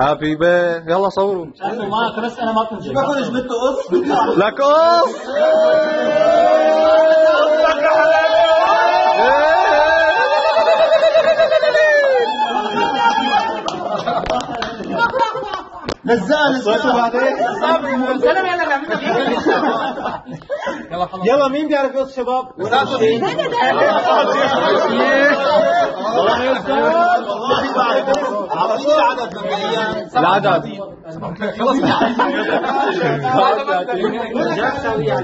هابي بي يلا صوروا معك بس أنا ما كنت ما بده قص لك اوف بعدين يلا مين بيعرف يقص شباب؟ من الأيام العدد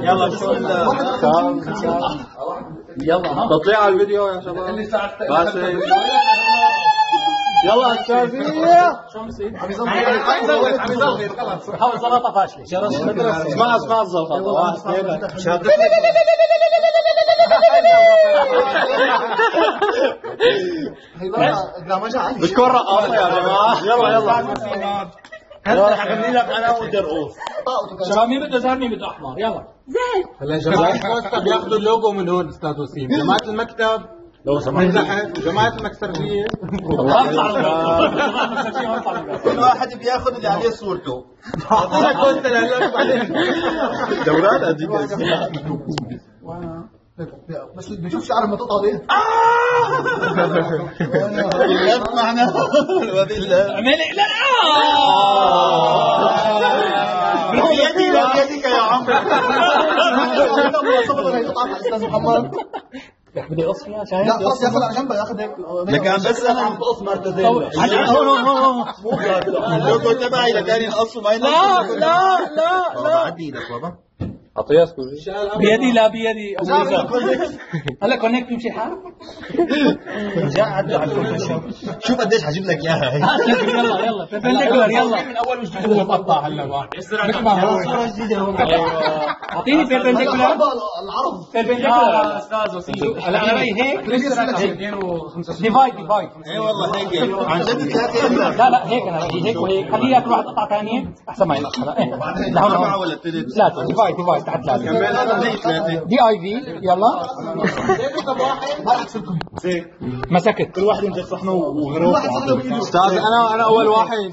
يلا الله يلا تطلع على الفيديو يا شباب. ماشي يلا استاذية حاول زلطه فاشله اسمع اسمع الزلطة واحد اثنين. بتكون رقاصة يا جماعة يلا يلا. هلا. حغني لك أنا وانت رؤوس شباب مين بده زهر مين بده أحمر. يلا. هلا جماعة. المكتب بياخذوا اللوجو من هون أستاذ وسيم. جماعة المكتب. لو سمحت. جماعة المكسرجية كل واحد بياخذ اللي عليه صورته. أعطينا كوستا لهلا بعدين. دورات اديك بس بشوف شعر ما تقطع ليه معنا وبالله اعمل لا بيدي لا بيدك يا عم أستاذ محمد بدي اقص فيها شايف لا خلاص ياخذ على جنبه ياخذ هيك لكن بس أنا عم بقص مرتين هون هون هون اللوجو تبعي لكان ينقصوا ما لا. لا لا لا. عدي إيدك بابا. اعطيها سكوزي بيدي لا بيدي هلا كونكت يمشي الحال جاء عدوا على الفوتوشوب شوف قديش حجيب لك اياها هي يلا يلا بندكلر يلا من اول وجديد مقطع هلا واحد صورة جديدة هون اعطيني بيربنديكولار العرب بيربنديكولار أستاذ وسيم هلا أنا رايي هيك ديفايد ديفايد اي والله هيك عن جد ثلاثة الا لا لا هيك أنا رايي هيك وهيك خليها كل واحد قطعه ثانية احسن ما إيه. لهون أربعة هون ولا ثلاثة ثلاثة تحت هذا ثلاثة دي اي في يلا مسكت كل واحد يمسك صحنه وغروب أستاذ أنا أنا أول واحد.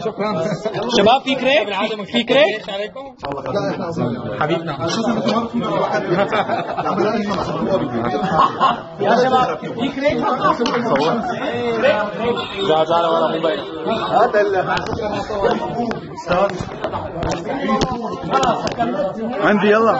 شكرا. شباب في كريك؟ في كريك؟ حبيبنا. يا شباب في كريك؟ تعال تعال ورا موبايل عندي يلا.